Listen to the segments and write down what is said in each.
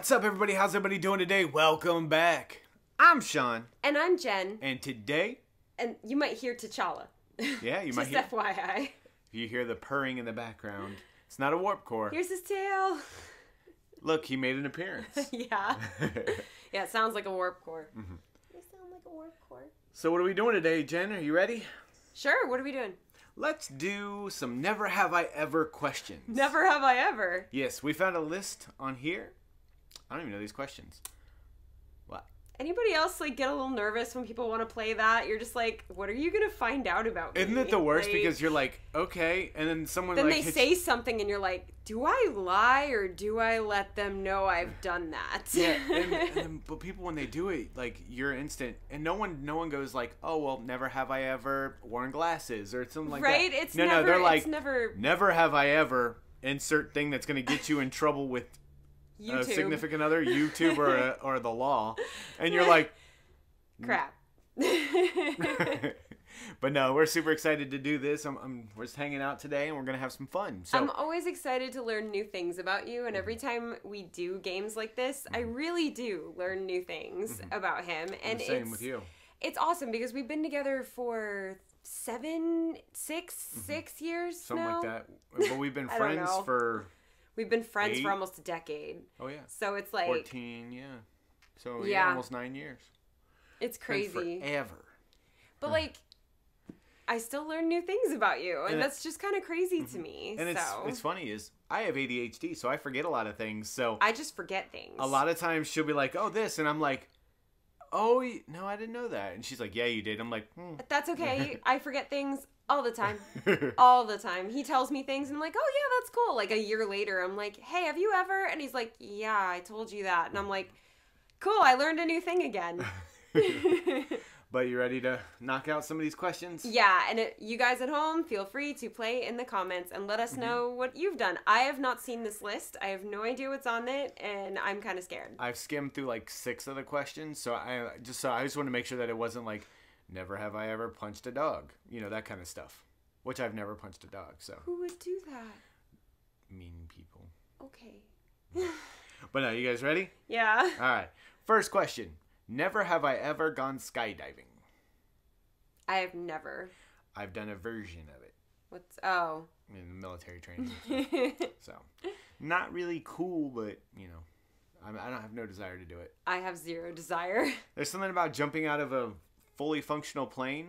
What's up, everybody? How's everybody doing today? Welcome back. I'm Sean, And I'm Jen, and today, and you might hear T'Challa. yeah, you might Just hear FYI. you hear the purring in the background. It's not a warp core. Here's his tail. Look, he made an appearance. yeah. Yeah, it sounds like a warp core. Mm-hmm. They sound like a warp core. so, what are we doing today, Jen? Are you ready? Sure, what are we doing? Let's do some never have I ever questions. Never have I ever. Yes, we found a list on here. I don't even know these questions. What? Anybody else like get a little nervous when people want to play that? You're just like, what are you gonna find out about me? Isn't it the worst Like, because you're like, okay, and then someone then like they say something and you're like, do I lie or do I let them know I've done that? yeah, and, and then, but people when they do it, like you're instant, and no one, no one goes like, oh well, never have I ever worn glasses or something like right? that. It's no, never. no, they're like, never never have I ever insert thing that's gonna get you in trouble with a significant other, YouTube or a, or the law, and you're like, Crap. but no, we're super excited to do this. I'm, I'm we're just hanging out today, and we're gonna have some fun. So I'm always excited to learn new things about you, and every Mm-hmm. time we do games like this, I really do learn new things about him, and the same it's with you. it's awesome because we've been together for seven, six, six years Mm-hmm. Something now. like that. But we've been friends for We've been friends Eight? for almost a decade, oh yeah, so it's like 14, yeah. So yeah, Yeah. almost nine years. it's crazy, forever. but like. I still learn new things about you, and, And that's just kind of crazy to me. And it's so it's funny is I have ADHD, so I forget a lot of things. So I just forget things. a lot of times she'll be like, "Oh, this," and I'm like, "Oh, no, I didn't know that." And she's like, "Yeah, you did." I'm like, hmm. That's okay. I forget things all the time. all the time. He tells me things and I'm like, oh yeah, that's cool. Like a year later, I'm like, hey, have you ever? And he's like, yeah, I told you that. And I'm like, cool, I learned a new thing again. but you ready to knock out some of these questions? yeah, and it, you guys at home, feel free to play in the comments and let us Mm-hmm. know what you've done. I have not seen this list. I have no idea what's on it, and I'm kind of scared. I've skimmed through like six of the questions, so I just so I just want to make sure that it wasn't like, "Never have I ever punched a dog," you know that kind of stuff. Which I've never punched a dog, so Who would do that? mean people. Okay. But now, you guys ready? Yeah. All right. First question. Never have I ever gone skydiving. I have never. I've done a version of it What's oh. in military training. so, not really cool, but you know, I'm, I don't have no desire to do it. I have zero desire. There's something about jumping out of a fully functional plane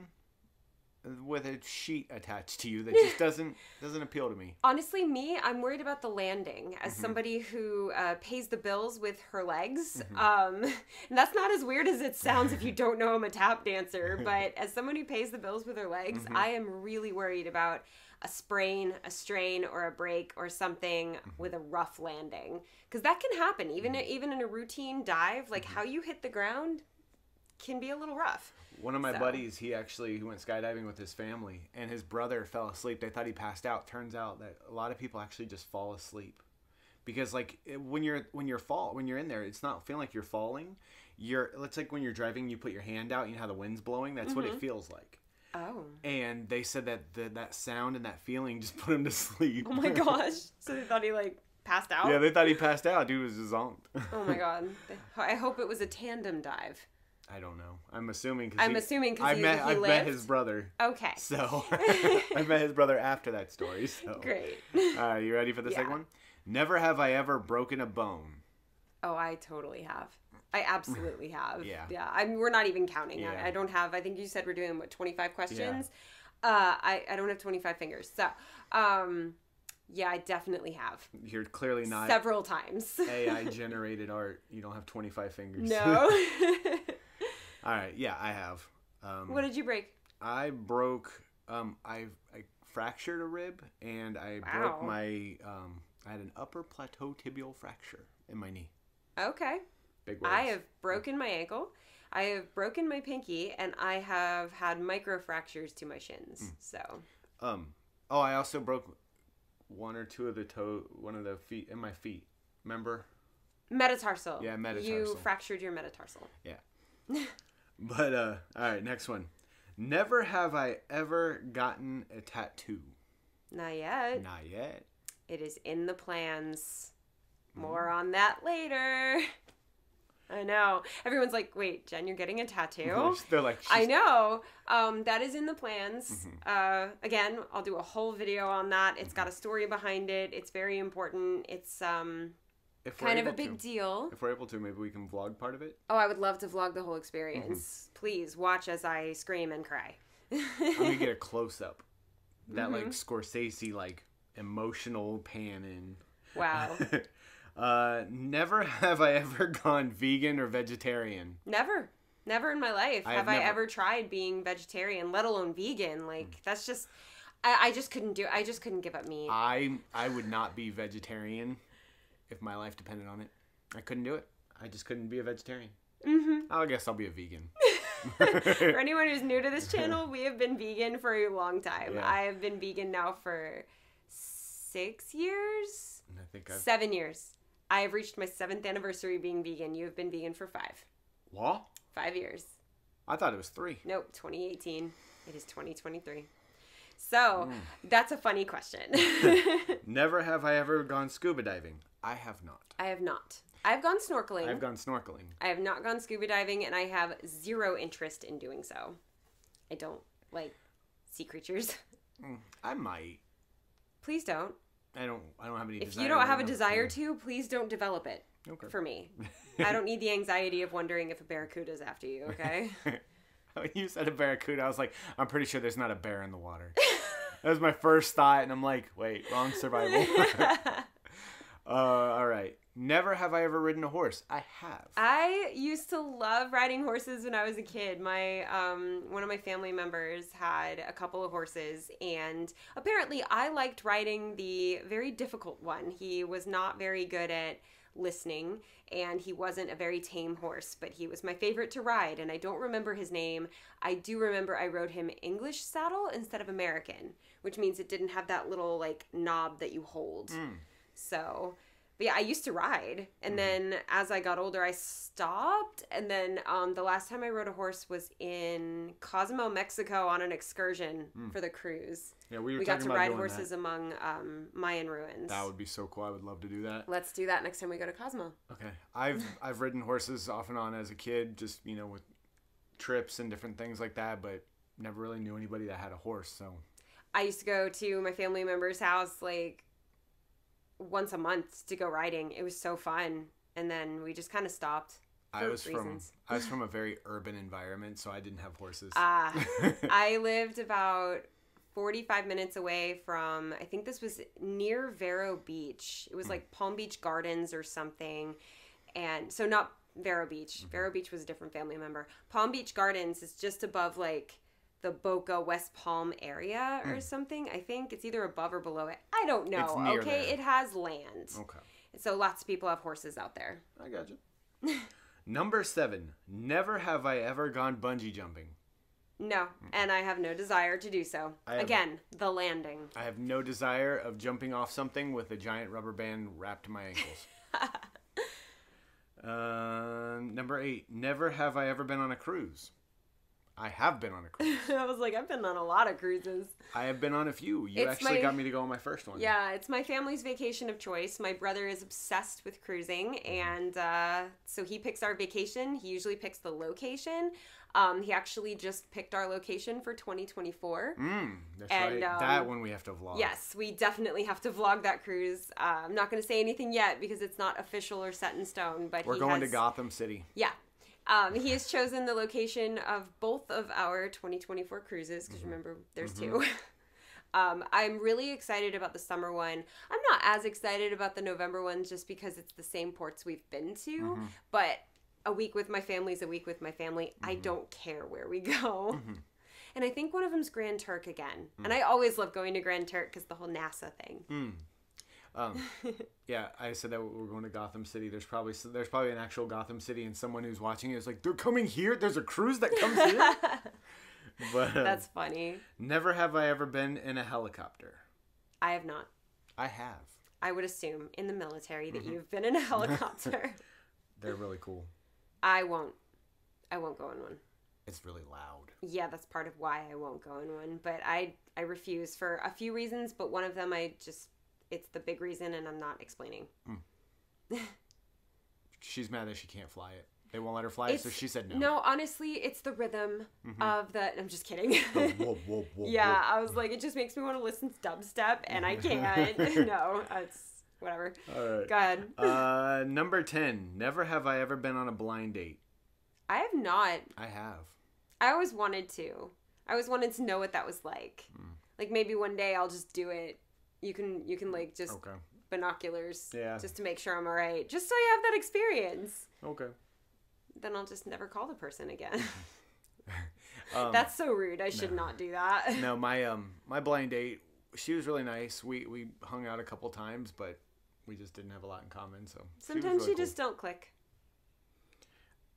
with a sheet attached to you that just doesn't doesn't appeal to me. Honestly, me, I'm worried about the landing as Mm-hmm. somebody who uh, pays the bills with her legs. Mm-hmm. Um, and that's not as weird as it sounds if you don't know I'm a tap dancer, but as someone who pays the bills with her legs, Mm-hmm. I am really worried about a sprain, a strain, or a break or something Mm-hmm. with a rough landing. Because that can happen, even, even in a routine dive, like Mm-hmm. how you hit the ground can be a little rough. One of my So- buddies, he actually he went skydiving with his family, and his brother fell asleep. They thought he passed out. Turns out that a lot of people actually just fall asleep, because like when you're when you're fall when you're in there, it's not feeling like you're falling. You're it's like when you're driving, you put your hand out, you know how the wind's blowing. That's what it mm-hmm. feels like. Oh. And they said that the, that sound and that feeling just put him to sleep. Oh my gosh. so they thought he like passed out? yeah, they thought he passed out. Dude was zonked. Oh my god. I hope it was a tandem dive. I don't know. I'm assuming. Cause I'm he- assuming 'cause I he- met he I met his brother. Okay. So I met his brother after that story. So Great. Right, you ready for the second one? Never have I ever broken a bone. Oh, I totally have. I absolutely have. Yeah. Yeah. I'm, we're not even counting. Yeah. I, I don't have, I think you said we're doing, what, 25 questions? Uh, I, I don't have 25 fingers. So, um, yeah, I definitely have. You're clearly not Several times. AI generated art. You don't have 25 fingers. no. All right, yeah, I have. Um, what did you break? I broke. Um, I I fractured a rib and I broke my. Um, I had an upper plateau tibial fracture in my knee. Okay. Big words. I have broken my ankle. I have broken my pinky, and I have had micro fractures to my shins. Mm. So, Um. Oh, I also broke one or two of the toe, one of the feet in my feet. Remember? metatarsal. Yeah, metatarsal. You fractured your metatarsal. Yeah. but uh, all right, next one. Never have I ever gotten a tattoo. Not yet. Not yet. It is in the plans. More on that later. I know. Everyone's like, wait, Jen, you're getting a tattoo? They're like, I know. Um, that is in the plans. Mm-hmm. Uh, again, I'll do a whole video on that. It's got a story behind it. It's very important. It's um, if kind of a big to- deal. If we're able to, maybe we can vlog part of it. Oh, I would love to vlog the whole experience. Please watch as I scream and cry. I'm gonna get a close up. That like Mm-hmm. Scorsese like emotional pan in. wow. uh, never have I ever gone vegan or vegetarian. Never. Never in my life I have, have I ever tried being vegetarian, let alone vegan. Like that's just I, I just couldn't do I just couldn't give up meat. I I would not be vegetarian if my life depended on it. I couldn't do it. I just couldn't be a vegetarian. Mm-hmm. I guess I'll be a vegan. For anyone who's new to this channel, we have been vegan for a long time. Yeah. I have been vegan now for six years, I think I've seven years. I have reached my seventh anniversary being vegan. You have been vegan for five, what? five years. I thought it was three. Nope, 2018. It is 2023. So mm. that's a funny question. Never have I ever gone scuba diving. I have not. I have not. I've gone snorkeling. I've gone snorkeling. I have not gone scuba diving, and I have zero interest in doing so. I don't like sea creatures. Mm, I might. Please don't. I don't. I don't have any. If desire you don't have a desire to, please don't develop it Okay. for me. I don't need the anxiety of wondering if a barracuda is after you, okay? When you said a barracuda, I was like, I'm pretty sure there's not a bear in the water. that was my first thought, and I'm like, wait, wrong survival. uh, all right. Never have I ever ridden a horse. I have. I used to love riding horses when I was a kid. My um, one of my family members had a couple of horses, and apparently I liked riding the very difficult one. He was not very good at listening, and he wasn't a very tame horse, but he was my favorite to ride. And I don't remember his name. I do remember I rode him English saddle instead of American, which means it didn't have that little like knob that you hold. Hmm. So, but yeah, I used to ride, and hmm. then as I got older, I stopped. And then um, the last time I rode a horse was in Cozumel, Mexico, on an excursion hmm. for the cruise. Yeah, we were We got to ride horses That. among um, Mayan ruins. that would be so cool. I would love to do that. Let's do that next time we go to Cozumel. Okay. I've I've ridden horses off and on as a kid, just you know with trips and different things like that, but never really knew anybody that had a horse. So I used to go to my family member's house like once a month to go riding. It was so fun, and then we just kind of stopped. I was reasons. from I was from a very urban environment, so I didn't have horses. Ah, I lived about 45 minutes away from, I think this was near Vero Beach. It was hmm. like Palm Beach Gardens or something. And so, not Vero Beach. Mm-hmm. Vero Beach was a different family member. Palm Beach Gardens is just above like the Boca West Palm area or hmm. something. I think it's either above or below it. I don't know. Okay, there. it has land. okay. So, lots of people have horses out there. I got you. Number seven. Never have I ever gone bungee jumping. No, and I have no desire to do so. Have- Again, the landing. I have no desire of jumping off something with a giant rubber band wrapped to my ankles. uh, number eight. Never have I ever been on a cruise. I have been on a cruise. I was like, I've been on a lot of cruises. I have been on a few. You It's actually my- got me to go on my first one. Yeah, it's my family's vacation of choice. My brother is obsessed with cruising, and uh, so he picks our vacation. He usually picks the location. Um, he actually just picked our location for 2024. Mm, that's And, right. that um, one we have to vlog. Yes, we definitely have to vlog that cruise. Uh, I'm not going to say anything yet because it's not official or set in stone. But We're going has, to Gotham City. Yeah. Um, he has chosen the location of both of our 2024 cruises because remember, there's two. um, I'm really excited about the summer one. I'm not as excited about the November one just because it's the same ports we've been to. But a week with my family is a week with my family. I mm-hmm. don't care where we go. Mm-hmm. And I think one of them's Grand Turk again. Mm. And I always love going to Grand Turk because the whole NASA thing. Hmm. Um, yeah, I said that we're going to Gotham City. There's probably there's probably an actual Gotham City, and someone who's watching it is like, they're coming here. There's a cruise that comes here. but uh, That's funny. never have I ever been in a helicopter. I have not. I have. I would assume in the military that mm-hmm. you've been in a helicopter. They're really cool. I won't. I won't go in one. It's really loud. Yeah, that's part of why I won't go in one. But I I refuse for a few reasons, but one of them I just it's the big reason and I'm not explaining. Hmm. She's mad that she can't fly it. They won't let her fly it, so she said no. No, honestly, it's the rhythm mm-hmm. of the. I'm just kidding. The whoop, whoop, whoop, yeah. I was like, it just makes me want to listen to dubstep, and I can't. no, it's whatever. All right. Go ahead. Uh, number 10. Never have I ever been on a blind date. I have not. I have. I always wanted to. I always wanted to know what that was like. Hmm. Like maybe one day I'll just do it. You can you can like just Okay. binoculars Yeah. just to make sure I'm alright. Just so you have that experience. Okay. Then I'll just never call the person again. Um, That's so rude. I should not do that. no, my um my blind date, she was really nice. We we hung out a couple times, but we just didn't have a lot in common. So Sometimes really you cool. just don't click.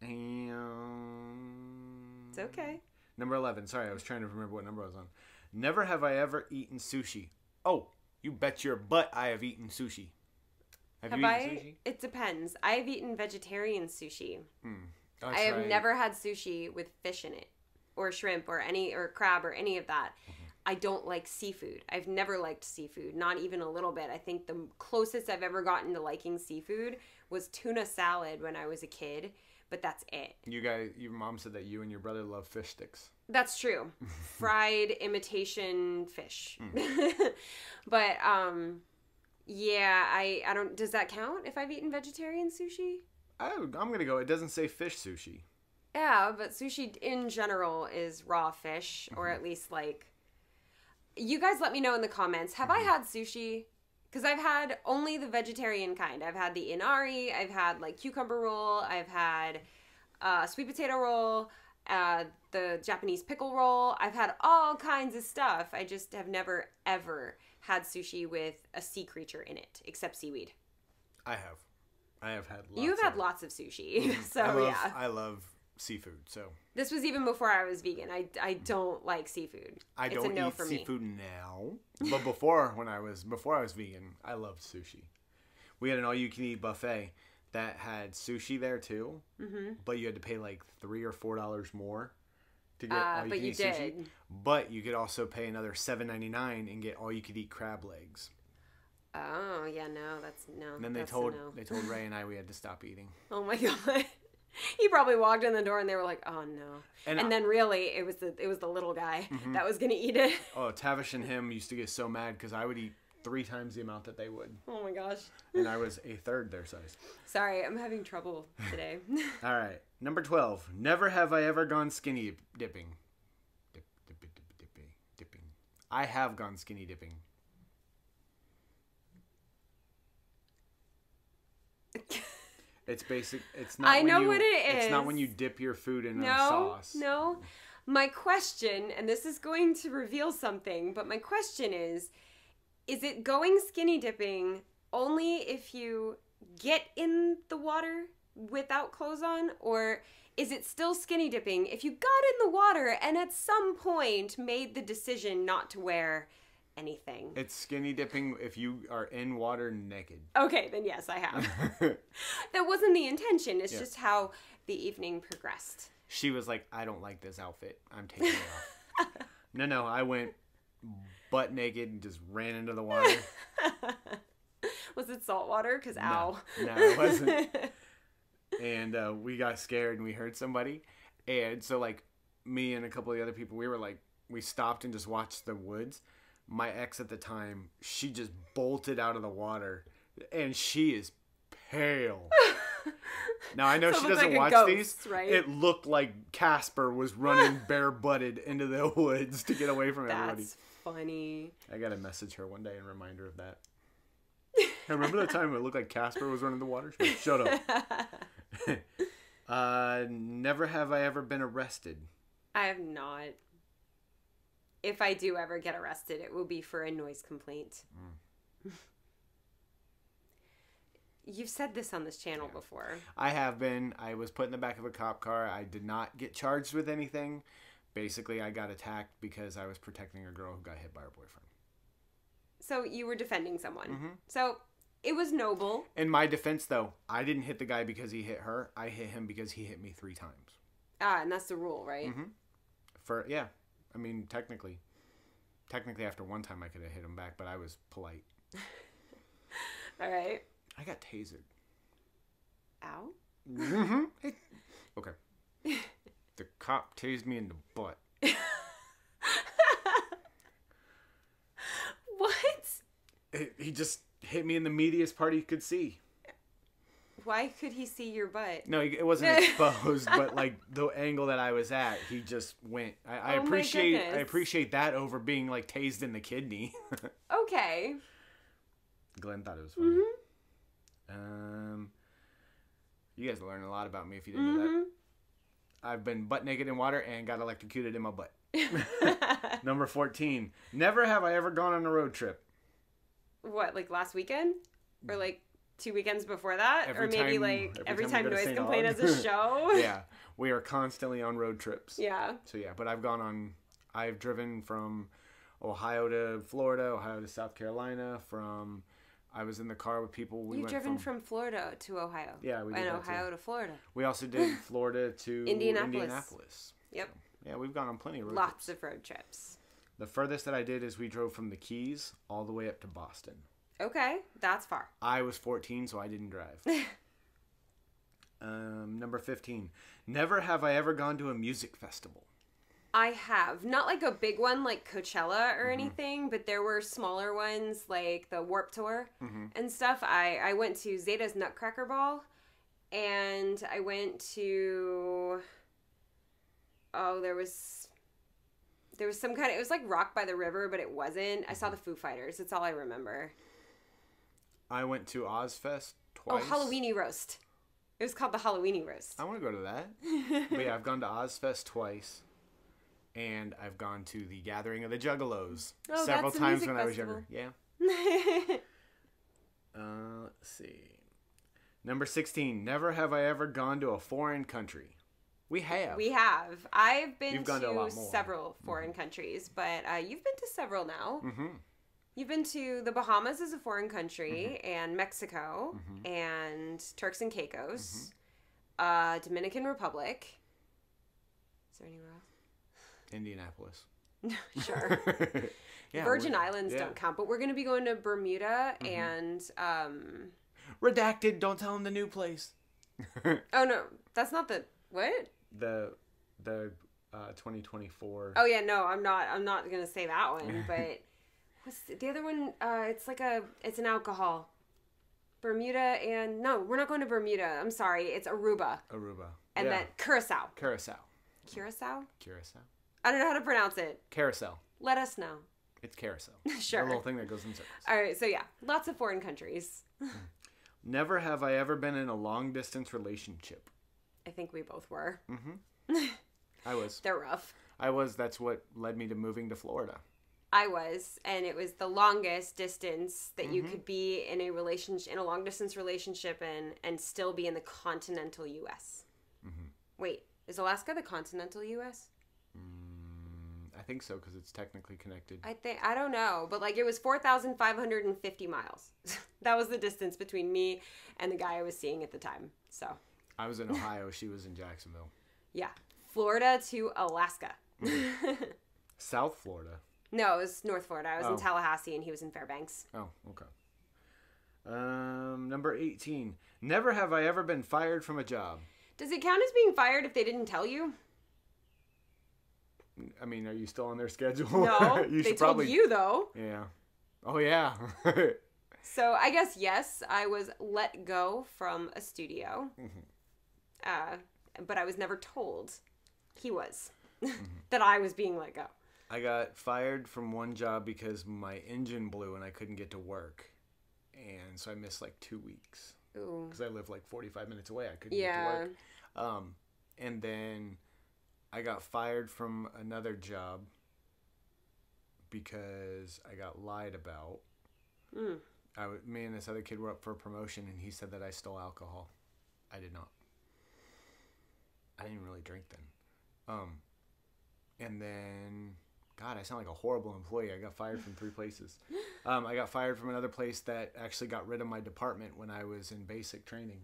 And It's okay. Number eleven. Sorry, I was trying to remember what number I was on. Never have I ever eaten sushi. Oh, you bet your butt I have eaten sushi. Have, Have you I? eaten sushi? It depends. I have eaten vegetarian sushi. Oh, I have right. never had sushi with fish in it, or shrimp, or any, or crab, or any of that. Mm-hmm. I don't like seafood. I've never liked seafood, not even a little bit. I think the closest I've ever gotten to liking seafood was tuna salad when I was a kid, but that's it. You guys, your mom said that you and your brother love fish sticks. That's true. Fried imitation fish. Hmm. but um yeah, I I don't does that count if I've eaten vegetarian sushi? I, I'm gonna go. It doesn't say fish sushi. Yeah, but sushi in general is raw fish or Mm-hmm. at least like you guys let me know in the comments. Have Mm-hmm. I had sushi? Cuz I've had only the vegetarian kind. I've had the inari, I've had like cucumber roll, I've had uh, sweet potato roll, uh, the Japanese pickle roll. I've had all kinds of stuff. I just have never ever had sushi with a sea creature in it, except seaweed. I have. I have had. Lots You've had of, lots of sushi, so I love, yeah. I love seafood. So This was even before I was vegan. I, I don't like seafood. I it's don't a no eat for me. seafood now, but before when I was before I was vegan, I loved sushi. We had an all-you-can-eat buffet that had sushi there too, mm-hmm. but you had to pay like three or four dollars more to get Uh, all you but can you eat sushi. did. But you could also pay another seven ninety nine and get all you could eat crab legs. Oh yeah, no, that's no. And then they told no. they told Ray and I we had to stop eating. Oh my god. he probably walked in the door and they were like, "Oh no." And And, I- Mm-hmm. then really, it was the it was the little guy that was gonna eat it. Oh, Tavish and him used to get so mad because I would eat three times the amount that they would, Oh my gosh. and I was a third their size. Sorry, I'm having trouble today. All right, number twelve. Never have I ever gone skinny dipping. Dip, dip, dip, dip, dipping, dipping. I have gone skinny dipping. It's basic. It's not. I when know you, what it It's not when you dip your food in a no, sauce. no. My question, and this is going to reveal something, but my question is is it going skinny dipping only if you get in the water without clothes on or is it still skinny dipping if you got in the water and at some point made the decision not to wear anything It's skinny dipping if you are in water naked. okay then yes i have that wasn't the intention it's Yeah. just how the evening progressed she was like, "I don't like this outfit. I'm taking it off." no, no, I went butt naked and just ran into the water. was it salt water because ow no, it wasn't. and uh, we got scared and we heard somebody and so like me and a couple of the other people we were like we stopped and just watched the woods my ex at the time she just bolted out of the water and she is pale now i know So she doesn't like watch ghost, these right? it looked like casper was running bare-butted into the woods to get away from everybody that's funny i gotta message her one day and remind her of that I remember the time it looked like Casper was running the water? Shut up. uh, never have I ever been arrested. I have not. If I do ever get arrested, it will be for a noise complaint. Mm. You've said this on this channel before. I have been. I was put in the back of a cop car. I did not get charged with anything. Basically, I got attacked because I was protecting a girl who got hit by her boyfriend. So you were defending someone. Mm-hmm. So it was noble. In my defense, though, I didn't hit the guy because he hit her. I hit him because he hit me three times. Ah, and that's the rule, right? Mm-hmm. For yeah, I mean technically, technically after one time I could have hit him back, but I was polite. All right. I got tasered. Ow. Mm-hmm. Okay. The cop tased me in the butt. What? It- he just hit me in the meatiest part he could see. Why could he see your butt? No, it wasn't exposed, but like the angle that I was at, he just went. I, I Oh appreciate I appreciate that over being like tased in the kidney. Okay. Glenn thought it was funny. Mm-hmm. Um, you guys learn a lot about me if you didn't know that. Mm-hmm. I've been butt naked in water and got electrocuted in my butt. Number fourteen. Never have I ever gone on a road trip. what, like last weekend? Or mm. like two weekends before that? Every or maybe time- like every every, time time, Noise St. Complain Aug. has a show? yeah, we are constantly on road trips. Yeah. So yeah, but I've gone on. I've driven from Ohio to Florida, Ohio to South Carolina. From I was in the car with people. We You've driven from, from, Florida to Ohio. Yeah, we did And that too. Ohio to Florida. We also did Florida to Indianapolis. Indianapolis. Yep. So, yeah, we've gone on plenty of road Lots trips. of road trips. The furthest that I did is we drove from the Keys all the way up to Boston. Okay, that's far. I was 14, so I didn't drive. um, number 15. Never have I ever gone to a music festival. I have not like a big one like Coachella Mm-hmm. or anything, but there were smaller ones like the Warp Tour Mm-hmm. and stuff. I I went to Zeta's Nutcracker Ball, and I went to oh there was there was some kind of it was like Rock by the River, but it wasn't. I saw Mm-hmm. the Foo Fighters. That's all I remember. I went to Ozzfest twice. Oh, Halloweeny roast. It was called the Halloweeny roast. I want to go to that. but yeah, I've gone to Ozzfest twice. And I've gone to the Gathering of the Juggalos Oh, several that's times when I was younger. Yeah. Uh, let's see. Number 16. Never have I ever gone to a foreign country. We have. We have. I've been You've gone to, to a lot more. several foreign countries, but uh, you've been to several now. hmm You've been to the Bahamas as a foreign country, Mm-hmm. and Mexico, and Turks and Caicos, Mm-hmm. uh, Dominican Republic. Is there anywhere else? Indianapolis. sure. yeah, Virgin Islands yeah. don't count, but we're going to be going to Bermuda Mm-hmm. and. Um, Redacted. Don't tell them the new place. oh, no. That's not the. What? the the uh, 2024. Oh yeah, no, I'm not. I'm not gonna say that one. But what's the, the other one? Uh, it's like a. It's an alcohol. Bermuda and no, we're not going to Bermuda. I'm sorry. It's Aruba Aruba. and yeah. then Curacao. Curacao. Curacao. Curacao. I don't know how to pronounce it. Carousel. Let us know. It's carousel. Sure. The little thing that goes in circles. All right. So yeah, lots of foreign countries. Never have I ever been in a long distance relationship. I think we both were. I was. They're rough. I was. That's what led me to moving to Florida. I was, and it was the longest distance that you mm-hmm. could be in a relationship, in a long distance relationship, and and still be in the continental U.S. Mm-hmm. Wait, is Alaska the continental U.S.? Mm, I think so because it's technically connected. I think I don't know, but like it was four thousand five hundred and fifty miles. that was the distance between me and the guy I was seeing at the time. So I was in Ohio. she was in Jacksonville. yeah, Florida to Alaska. Mm. South Florida. No, it was North Florida. I was Oh. in Tallahassee, and he was in Fairbanks. Oh, okay. Um, number 18. Never have I ever been fired from a job. Does it count as being fired if they didn't tell you? I mean, are you still on their schedule? No, you they should told probably. you though. Yeah. Oh, yeah. So I guess yes, I was let go from a studio, uh, but I was never told he was that I was being let go. I got fired from one job because my engine blew and I couldn't get to work. And so I missed like two weeks because I live like 45 minutes away. I couldn't Yeah. get to work. Um, and then I got fired from another job because I got lied about. Mm. I me and this other kid were up for a promotion, and he said that I stole alcohol. I did not. I didn't really drink then. Um, and then, God, I sound like a horrible employee. I got fired from three places. Um, I got fired from another place that actually got rid of my department when I was in basic training,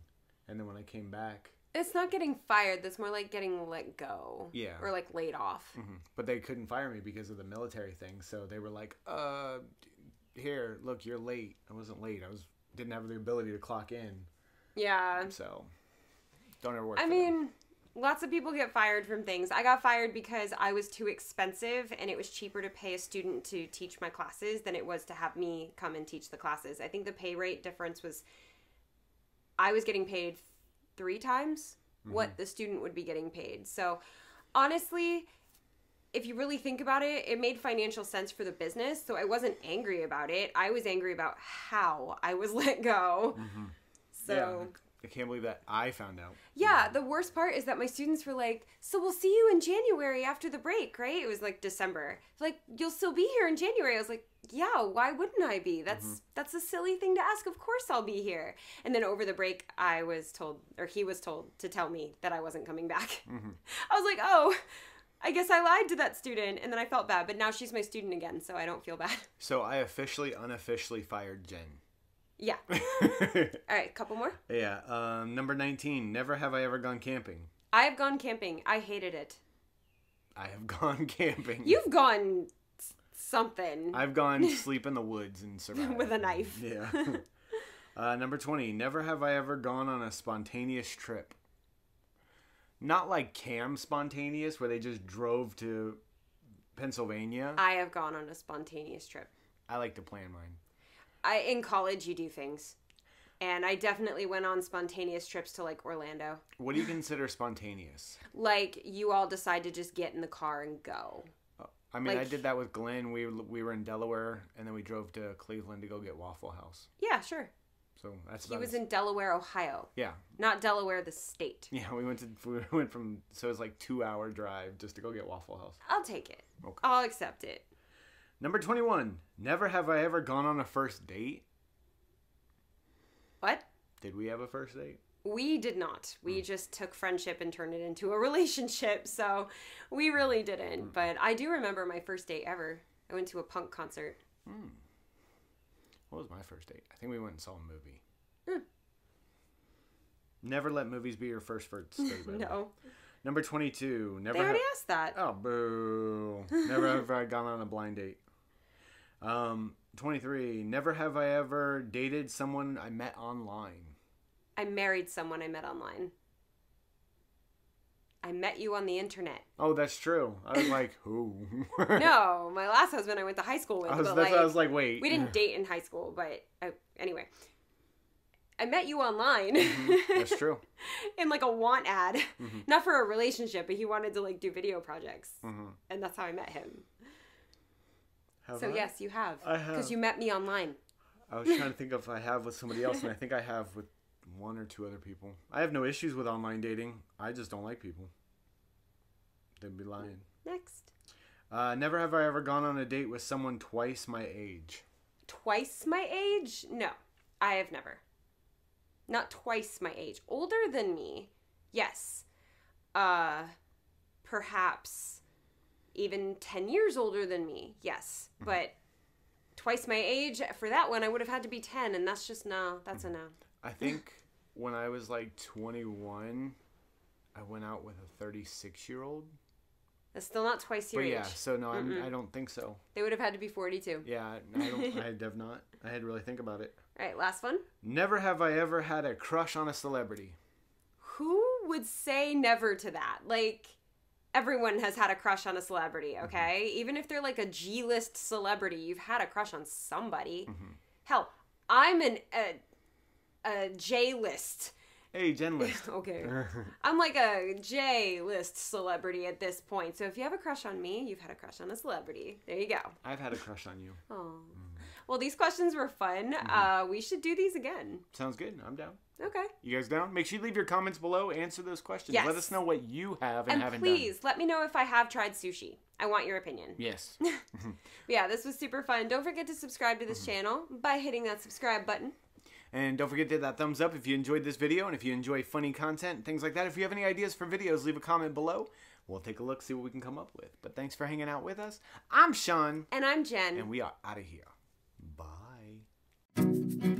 and then when I came back, It's not getting fired. That's more like getting let go. Yeah. Or like laid off. Mhm. but they couldn't fire me because of the military thing. So they were like, "Uh, here, look, you're late." I wasn't late. I was didn't have the ability to clock in. Yeah. So Don't ever work. I for them. Lots of people get fired from things. I got fired because I was too expensive and it was cheaper to pay a student to teach my classes than it was to have me come and teach the classes. I think the pay rate difference was I was getting paid three times what mm-hmm. the student would be getting paid. So, honestly, if you really think about it, it made financial sense for the business. So I wasn't angry about it. I was angry about how I was let go. Mm-hmm. So yeah, I can't believe that I found out. yeah, the worst part is that my students were like, "So we'll see you in January after the break, right?" It was like December. Like, "You'll still be here in January." I was like, "Yeah, why wouldn't I be? That's mm-hmm. that's a silly thing to ask. Of course I'll be here." And then over the break, I was told or he was told to tell me that I wasn't coming back. Mm-hmm. I was like, "Oh, I guess I lied to that student." And then I felt bad, but now she's my student again, so I don't feel bad. So I officially, unofficially fired Jen. Yeah. All right, couple more. yeah. Um, number nineteen. Never have I ever gone camping. I have gone camping. I hated it. I have gone camping. You've gone s- something. I've gone sleep in the woods and survive With a knife. Yeah. uh, number twenty. Never have I ever gone on a spontaneous trip. Not like Cam spontaneous, where they just drove to Pennsylvania. I have gone on a spontaneous trip. I like to plan mine. I in college you do things. And I definitely went on spontaneous trips to like Orlando. What do you consider spontaneous? Like you all decide to just get in the car and go. Oh, I mean, I did that with Glenn. We we were in Delaware, and then we drove to Cleveland to go get Waffle House. Yeah, sure. So that's He was as- in Delaware, Ohio, yeah, not Delaware the state. yeah. We went to we went from so it was like two hour drive just to go get Waffle House. I'll take it. Okay. I'll accept it. Number twenty one. Never have I ever gone on a first date. What? Did we have a first date? We did not. We just took friendship and turned it into a relationship. So we really didn't. Hmm. But I do remember my first date ever. I went to a punk concert. What was my first date? I think we went and saw a movie. Hmm. Never let movies be your first first date. by the way. No. Number twenty two. Never. They already ha- asked that. Oh, boo. Never have I gone on a blind date. Um, 23. Never have I ever dated someone I met online. I married someone I met online. I met you on the internet. Oh, that's true. I was like, who? No, my last husband I went to high school with, I was, but like, I was like, wait. we didn't date in high school, but I, anyway. I met you online That's true. in like a want ad, Mm-hmm. not for a relationship, but he wanted to like do video projects, Mhm. and that's how I met him. Have So I? yes, you have, I have. because you met me online. I was trying to think if I have with somebody else, and I think I have with one or two other people. I have no issues with online dating. I just don't like people. They'd be lying. Next, Uh, never have I ever gone on a date with someone twice my age. twice my age? No, I have never. Not twice my age. Older than me, yes. Uh, perhaps even 10 years older than me, yes. Mm-hmm. But twice my age, for that one, I would have had to be 10, and that's just no, that's mm-hmm. a no. I think when I was like 21, I went out with a 36 year old. That's still not twice your But age. yeah, so no, I'm, I don't think so. They would have had to be 42. Yeah, I don't. I have not. I had to really think about it. All right, last one. Never have I ever had a crush on a celebrity. Who would say never to that? Like, everyone has had a crush on a celebrity, mm-hmm. okay? Even if they're like a G list celebrity, you've had a crush on somebody. Mm-hmm. Hell, I'm an a, a J list. Hey, Jen List. Okay. I'm like a J list celebrity at this point. So if you have a crush on me, you've had a crush on a celebrity. There you go. I've had a crush on you. Oh. Well, these questions were fun. Mm-hmm. Uh, we should do these again. Sounds good. I'm down. Okay. You guys down? Make sure you leave your comments below. Answer those questions. Yes. Let us know what you have and, And haven't please let me know if I have tried sushi. I want your opinion. Yes. Mm-hmm. Yeah, this was super fun. Don't forget to subscribe to this mm-hmm. channel by hitting that subscribe button. And don't forget to hit that thumbs up if you enjoyed this video and if you enjoy funny content, things like that. If you have any ideas for videos, leave a comment below. We'll take a look, see what we can come up with. But thanks for hanging out with us. I'm Sean, And I'm Jen. and we are out of here thank you